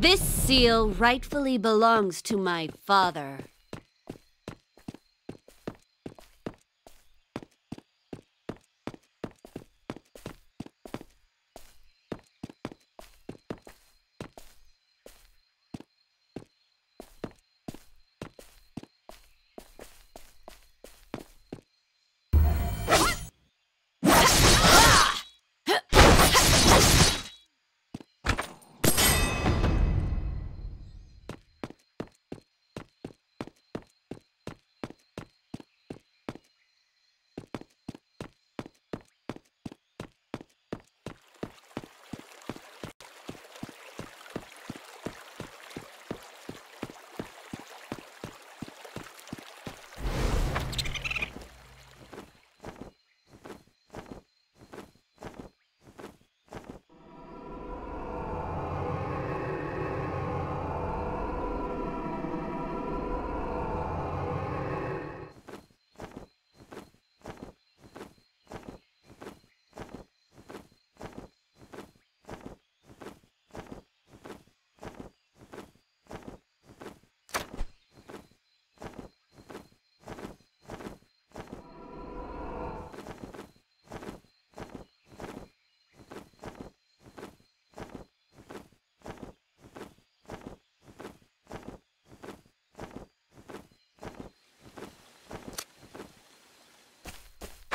This seal rightfully belongs to my father.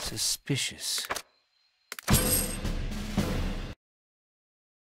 Suspicious.